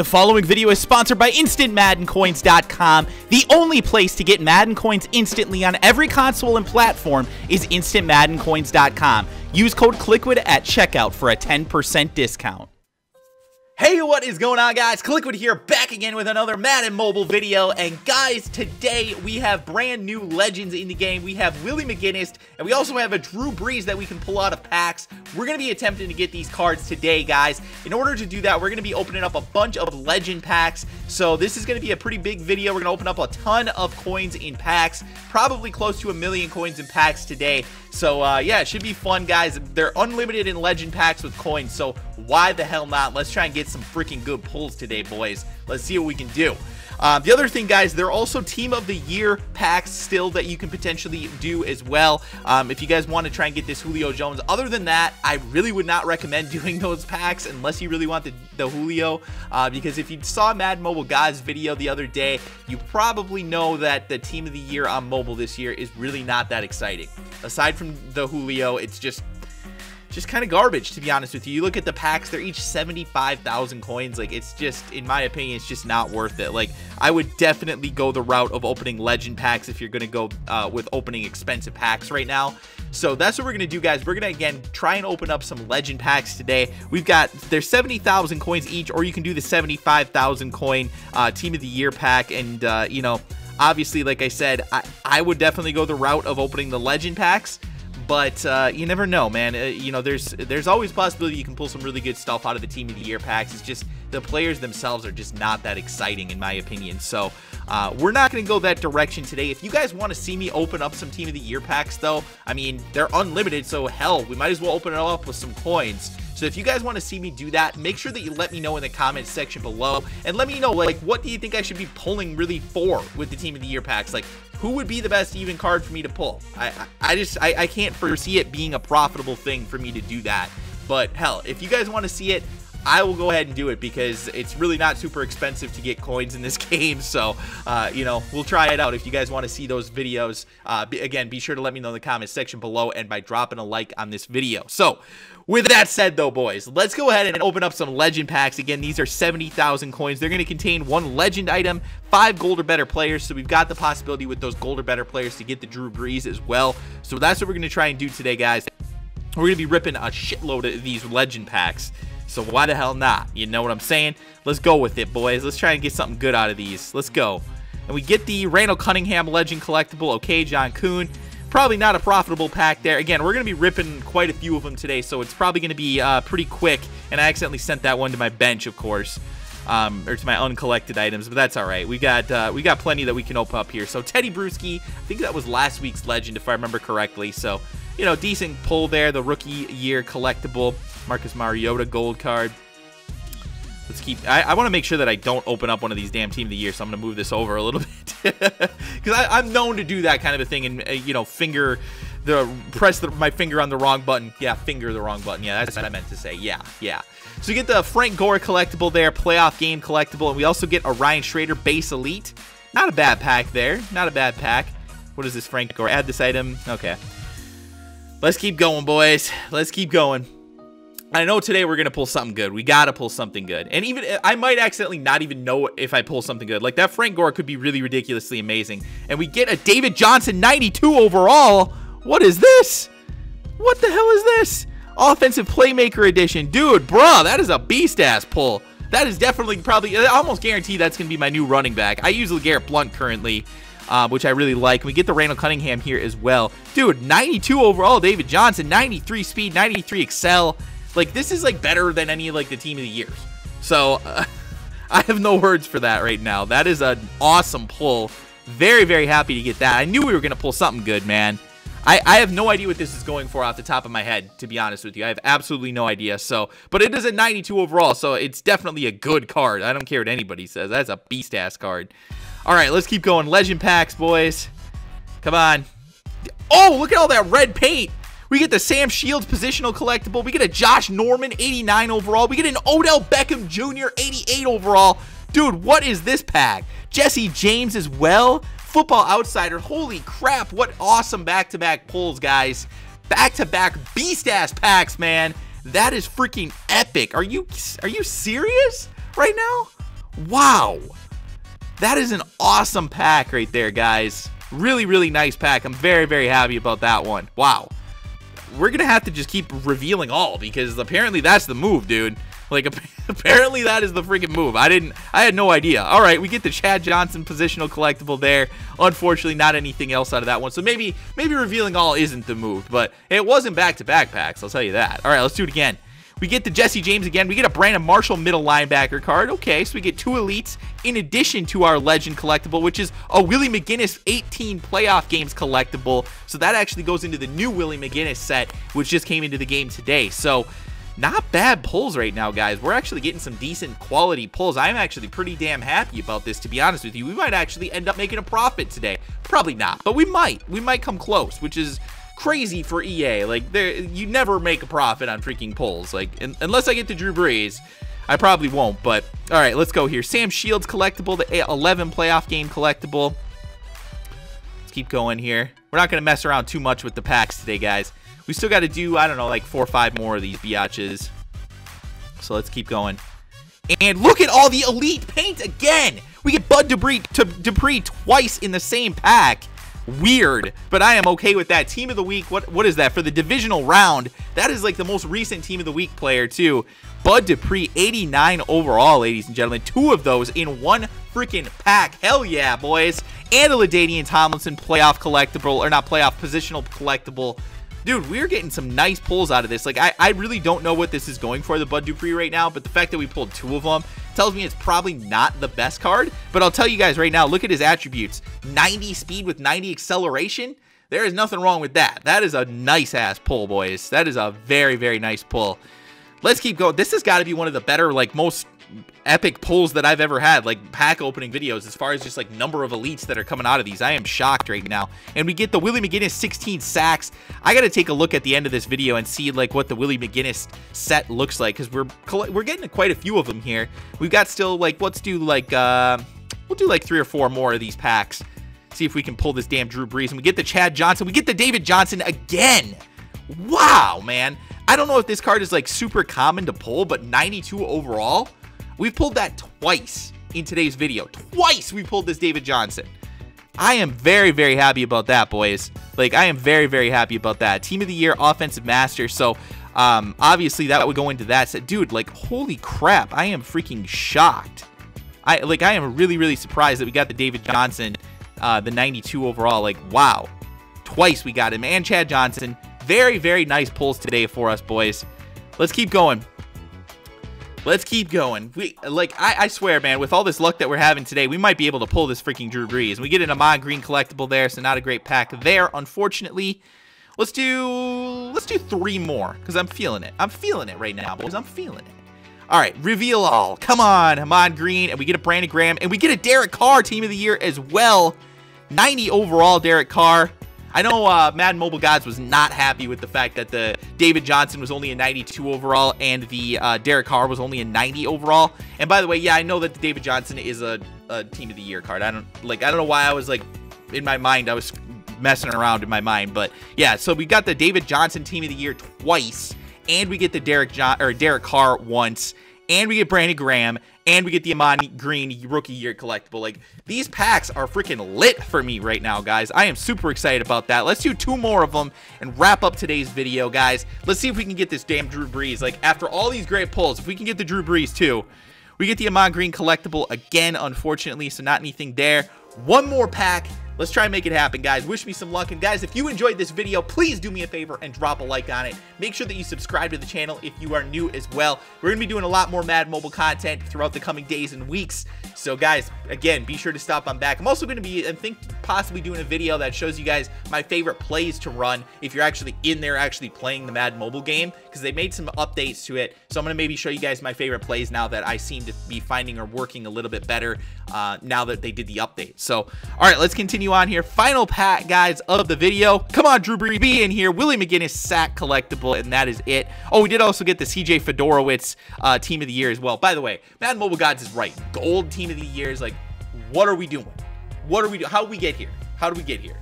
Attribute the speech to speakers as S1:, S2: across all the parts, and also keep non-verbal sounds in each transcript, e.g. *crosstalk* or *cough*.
S1: The following video is sponsored by InstantMaddenCoins.com. The only place to get Madden coins instantly on every console and platform is InstantMaddenCoins.com. Use code KLIQUID at checkout for a 10% discount. Hey, what is going on, guys? Kliquid here, back again with another Madden Mobile video. And guys, today we have brand new legends in the game. We have Willie McGinest, and we also have a Drew Brees that we can pull out of packs. We're going to be attempting to get these cards today, guys. In order to do that, we're going to be opening up a bunch of legend packs. So this is going to be a pretty big video. We're going to open up a ton of coins in packs, probably close to a million coins in packs today. So uh, yeah, it should be fun, guys. They're unlimited in legend packs with coins, so why the hell not? Let's try and get some freaking good pulls today, boys. Let's see what we can do. Uh, the other thing, guys, there are also Team of the Year packs still that you can potentially do as well. Um, if you guys want to try and get this Julio Jones. Other than that, I really would not recommend *laughs* doing those packs unless you really want the, the Julio. Uh, because if you saw Mad Mobile Guy's video the other day, you probably know that the Team of the Year on mobile this year is really not that exciting. Aside from the Julio, it's just just kind of garbage to be honest with you. You look at the packs, they're each 75,000 coins. Like it's just in my opinion, it's just not worth it. Like I would definitely go the route of opening legend packs if you're going to go uh, with opening expensive packs right now. So that's what we're going to do guys. We're going to again try and open up some legend packs today. We've got there's 70,000 coins each or you can do the 75,000 coin uh, team of the year pack and uh, you know obviously like I said I, I would definitely go the route of opening the legend packs but uh, you never know, man. Uh, you know, there's there's always possibility you can pull some really good stuff out of the Team of the Year packs. It's just the players themselves are just not that exciting, in my opinion. So uh, we're not going to go that direction today. If you guys want to see me open up some Team of the Year packs, though, I mean, they're unlimited, so hell, we might as well open it up with some coins. So if you guys want to see me do that, make sure that you let me know in the comments section below. And let me know, like, what do you think I should be pulling really for with the Team of the Year packs? Like, who would be the best even card for me to pull? I, I, I just, I, I can't foresee it being a profitable thing for me to do that. But hell, if you guys want to see it, I will go ahead and do it because it's really not super expensive to get coins in this *laughs* game. So, uh, you know, we'll try it out. If you guys want to see those videos, uh, be, again, be sure to let me know in the comments section below and by dropping a like on this video. So, with that said, though, boys, let's go ahead and open up some legend packs. Again, these are 70,000 coins. They're going to contain one legend item, five gold or better players. So we've got the possibility with those gold or better players to get the Drew Brees as well. So that's what we're going to try and do today, guys. We're going to be ripping a shitload of these legend packs. So why the hell not? You know what I'm saying? Let's go with it, boys. Let's try and get something good out of these. Let's go. And we get the Randall Cunningham Legend Collectible. Okay, John Kuhn. Probably not a profitable pack there. Again, we're going to be ripping quite a few of them today, so it's probably going to be uh, pretty quick. And I accidentally sent that one to my bench, of course. Um, or to my uncollected items, but that's all right. We got uh, we got plenty that we can open up here. So Tedy Bruschi, I think that was last week's legend, if I remember correctly. So you know, decent pull there. The rookie year collectible. Marcus Mariota gold card. Let's keep... I, I want to make sure that I don't open up one of these damn Team of the Year, so I'm going to move this over a little *laughs* bit. Because I'm known to do that kind of a thing and, uh, you know, finger... the Press the, my finger on the wrong button. Yeah, finger the wrong button. Yeah, that's what I meant to say. Yeah, yeah. So you get the Frank Gore collectible there, playoff game collectible, and we also get a Ryan Schraeder base elite. Not a bad pack there. Not a bad pack. What is this, Frank Gore? Add this item. Okay. Let's keep going, boys. Let's keep going. I know today we're going to pull something good. We got to pull something good. And even, I might accidentally not even know if I pull something good. Like that Frank Gore could be really ridiculously amazing. And we get a David Johnson 92 overall. What is this? What the hell is this? Offensive Playmaker Edition. Dude, bruh, that is a beast-ass pull. That is definitely probably, I almost guarantee that's going to be my new running back. I use LeGarrette Blount currently, uh, which I really like. We get the Randall Cunningham here as well. Dude, 92 overall, David Johnson, 93 speed, 93 excel. Like, this is, like, better than any, like, the team of the years. So, uh, *laughs* I have no words for that right now. That is an awesome pull. Very, very happy to get that. I knew we were going to pull something good, man. I, I have no idea what this is going for off the top of my head, to be honest with you. I have absolutely no idea. So, But it is a 92 overall, so it's definitely a good card. I don't care what anybody says. That's a beast-ass card. All right, let's keep going. Legend packs, boys. Come on. Oh, look at all that red paint. We get the Sam Shields positional collectible. We get a Josh Norman 89 overall. We get an Odell Beckham Jr. 88 overall. Dude, what is this pack? Jesse James as well. Football Outsider. Holy crap. What awesome back-to-back -back pulls, guys. Back-to-back -back beast-ass packs, man. That is freaking epic. Are you are you serious right now? Wow. That is an awesome pack right there, guys. Really, really nice pack. I'm very, very happy about that one. Wow. We're going to have to just keep revealing all because apparently that's the move, dude. Like, *laughs* apparently that is the freaking move. I didn't, I had no idea. All right, we get the Chad Johnson positional collectible there. Unfortunately, not anything else out of that one. So maybe, maybe revealing all isn't the move, but it wasn't back-to-back packs, I'll tell you that. All right, let's do it again. We get the Jesse James again. We get a Brandon Marshall middle linebacker card. Okay, so we get two elites in addition to our legend collectible, which is a Willie McGinest 18 playoff games collectible. So that actually goes into the new Willie McGinest set, which just came into the game today. So not bad pulls right now, guys. We're actually getting some decent quality pulls. I'm actually pretty damn happy about this, to be honest with you. We might actually end up making a profit today. Probably not, but we might. We might come close, which is crazy for EA. Like, there you never make a profit on freaking pulls. Like, in, unless I get to Drew Brees, I probably won't. But, all right, let's go here. Sam Shields collectible, the 11 playoff game collectible. Let's keep going here. We're not to mess around too much with the packs today, guys. We still got to do, I don't know, like four or five more of these biatches. So let's keep going. And look at all the elite paint again. We get Bud Dupree, Dupree twice in the same pack weird, but I am okay with that. Team of the week, what what is that? For the divisional round, that is like the most recent team of the week player too. Bud Dupree, 89 overall, ladies and gentlemen. Two of those in one freaking pack. Hell yeah, boys. And a LaDainian Tomlinson playoff collectible, or not playoff, positional collectible dude, we're getting some nice pulls out of this. Like, I, I really don't know what this is going for, the Bud Dupree right now, but the fact that we pulled two of them tells me it's probably not the best card. But I'll tell you guys right now, look at his attributes. 90 speed with 90 acceleration. There is nothing wrong with that. That is a nice-ass pull, boys. That is a very, very nice pull. Let's keep going. This has got to be one of the better, like, most epic pulls that I've ever had, like pack opening videos, as far as just like number of elites that are coming out of these. I am shocked right now. And we get the Willie McGinest 16 sacks. I got to take a look at the end of this video and see like what the Willie McGinest set looks like because we're we're getting quite a few of them here. We've got still like let's do like uh we'll do like three or four more of these packs. See if we can pull this damn Drew Brees. And we get the Chad Johnson. We get the David Johnson again. Wow, man. I don't know if this card is like super common to pull, but 92 overall. We've pulled that twice in today's video. Twice we pulled this David Johnson. I am very, very happy about that, boys. Like, I am very, very happy about that. Team of the Year, Offensive Master. So, um, obviously, that would go into that. So, dude, like, holy crap. I am freaking shocked. I Like, I am really, really surprised that we got the David Johnson, uh, the 92 overall. Like, wow. Twice we got him. And Chad Johnson. Very, very nice pulls today for us, boys. Let's keep going. Let's keep going. We like I, I, swear, man, with all this luck that we're having today, we might be able to pull this freaking Drew Brees. We get an Ahman Green collectible there, so not a great pack there, unfortunately. Let's do let's do three more because I'm feeling it. I'm feeling it right now, boys. I'm feeling it. All right, reveal all. Come on, Ahman Green, and we get a Brandon Graham, and we get a Derek Carr Team of the Year as well. 90 overall, Derek Carr. I know uh, Madden Mobile Gods was not happy with the fact that the David Johnson was only a 92 overall and the uh, Derek Carr was only a 90 overall. And by the way, yeah, I know that the David Johnson is a, a Team of the Year card. I don't like. I don't know why I was like in my mind. I was messing around in my mind, but yeah. So we got the David Johnson Team of the Year twice, and we get the Derek John or Derek Carr once, and we get Brandon Graham, and we get the Ahman Green Rookie Year collectible. Like, these packs are freaking lit for me right now, guys. I am super excited about that. Let's do two more of them and wrap up today's video, guys. Let's see if we can get this damn Drew Brees. Like, after all these great pulls, if we can get the Drew Brees, too. We get the Ahman Green collectible again, unfortunately, so not anything there. One more pack, Let's try and make it happen, guys. Wish me some luck. And guys, if you enjoyed this video, please do me a favor and drop a like on it. Make sure that you subscribe to the channel if you are new as well. We're going to be doing a lot more Madden Mobile content throughout the coming days and weeks. So guys, again, be sure to stop on back. I'm also going to be, I think, possibly doing a video that shows you guys my favorite plays to run if you're actually in there actually playing the Madden Mobile game because they made some updates to it. So I'm going to maybe show you guys my favorite plays now that I seem to be finding are working a little bit better uh, now that they did the update. So, all right, let's continue on here. Final pack, guys, of the video. Come on, Drew Brees, be in here. Willie McGinest sack collectible, and that is it. Oh, we did also get the CJ Fiedorowicz uh, Team of the Year as well. By the way, Madden Mobile Gods is right. Gold Team of the Year is like, what are we doing? What are we? How do we get here? How do we get here?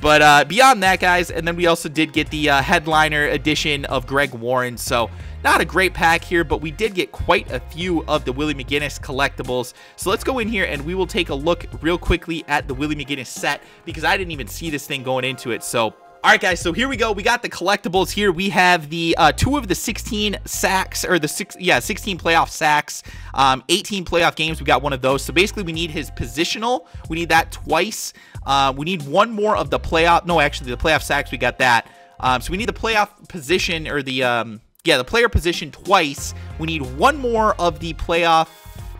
S1: But uh, beyond that, guys, and then we also did get the uh, headliner edition of Greg Warren. So not a great pack here, but we did get quite a few of the Willie McGinest collectibles. So let's go in here and we will take a look real quickly at the Willie McGinest set because I didn't even see this thing going into it. So all right, guys, so here we go. We got the collectibles here. We have the uh, two of the 16 sacks, or the six, yeah, 16 playoff sacks, um, 18 playoff games. We got one of those. So basically, we need his positional. We need that twice. Uh, we need one more of the playoff. No, actually, the playoff sacks, we got that. Um, so we need the playoff position, or the, um, yeah, the player position twice. We need one more of the playoff,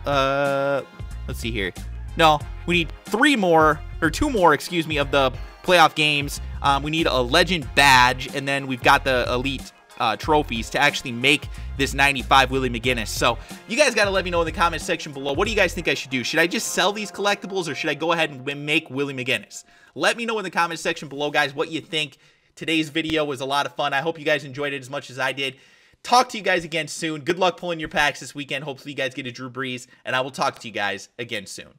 S1: uh, let's see here. No, we need three more, or two more, excuse me, of the playoff games. Um, we need a legend badge, and then we've got the elite uh, trophies to actually make this 95 Willie McGinest. So you guys got to let me know in the comment section below. What do you guys think I should do? Should I just sell these collectibles or should I go ahead and make Willie McGinest? Let me know in the comment section below, guys, what you think. Today's video was a lot of fun. I hope you guys enjoyed it as much as I did. Talk to you guys again soon. Good luck pulling your packs this weekend. Hopefully you guys get a Drew Brees, and I will talk to you guys again soon.